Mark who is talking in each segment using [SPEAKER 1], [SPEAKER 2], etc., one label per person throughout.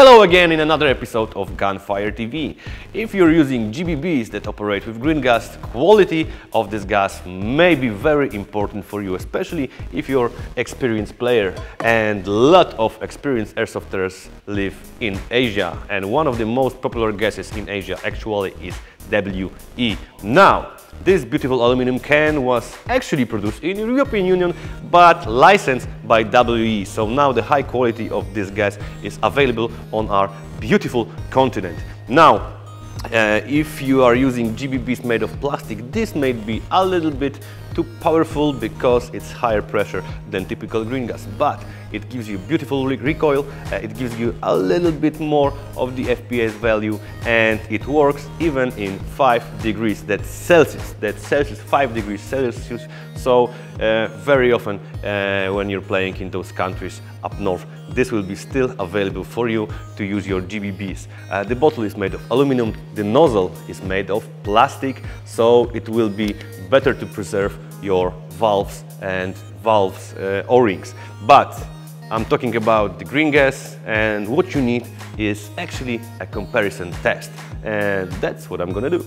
[SPEAKER 1] Hello again in another episode of Gunfire TV. If you're using GBBs that operate with green gas, quality of this gas may be very important for you, especially if you're experienced player and lot of experienced airsofters live in Asia and one of the most popular gases in Asia actually is WE. Now, this beautiful aluminum can was actually produced in European Union but licensed by WE. So now the high quality of this gas is available on our beautiful continent. Now, uh, if you are using GBBs made of plastic, this may be a little bit too powerful because it's higher pressure than typical green gas, but it gives you beautiful recoil, uh, it gives you a little bit more of the FPS value and it works even in 5 degrees, that's Celsius, that's Celsius, 5 degrees Celsius, so uh, very often uh, when you're playing in those countries up north, this will be still available for you to use your GBBs. Uh, the bottle is made of aluminum, the nozzle is made of plastic, so it will be better to preserve your valves and valves uh, o-rings. But I'm talking about the green gas and what you need is actually a comparison test and that's what I'm gonna do.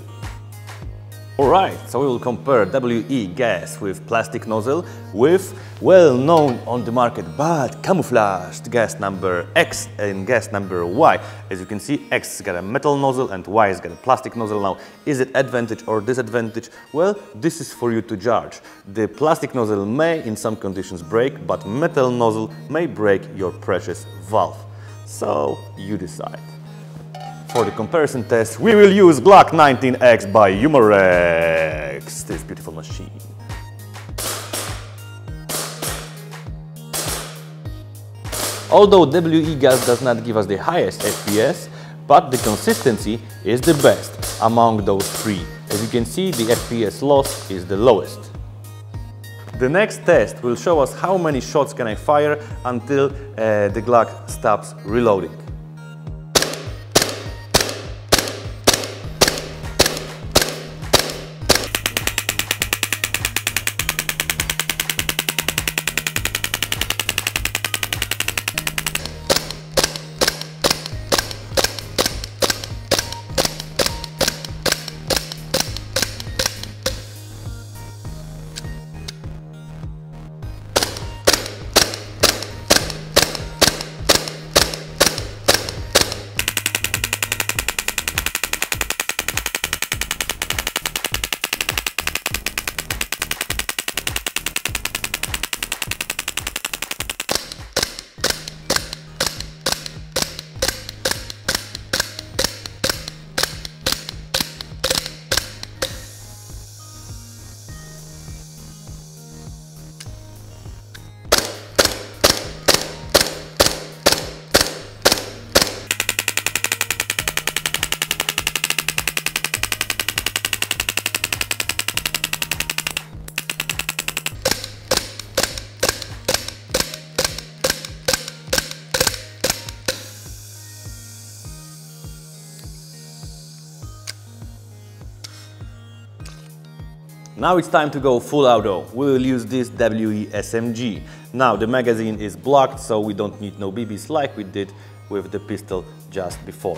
[SPEAKER 1] Alright, so we will compare WE gas with plastic nozzle with well known on the market but camouflaged gas number X and gas number Y. As you can see, X has got a metal nozzle and Y has got a plastic nozzle. Now, is it advantage or disadvantage? Well, this is for you to judge. The plastic nozzle may in some conditions break, but metal nozzle may break your precious valve. So, you decide. For the comparison test, we will use Glock 19X by Umarex, this beautiful machine. Although WE gas does not give us the highest FPS, but the consistency is the best among those three. As you can see, the FPS loss is the lowest. The next test will show us how many shots can I fire until uh, the Glock stops reloading. Now it's time to go full auto. We will use this WE SMG. Now the magazine is blocked so we don't need no BBs like we did with the pistol just before.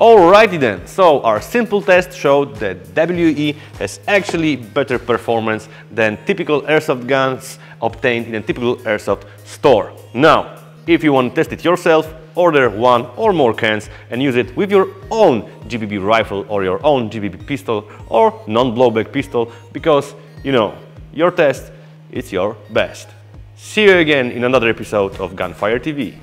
[SPEAKER 1] Alrighty then, so our simple test showed that WE has actually better performance than typical airsoft guns obtained in a typical airsoft store. Now, if you want to test it yourself, order one or more cans and use it with your own GBB rifle or your own GBB pistol or non-blowback pistol because, you know, your test is your best. See you again in another episode of Gunfire TV.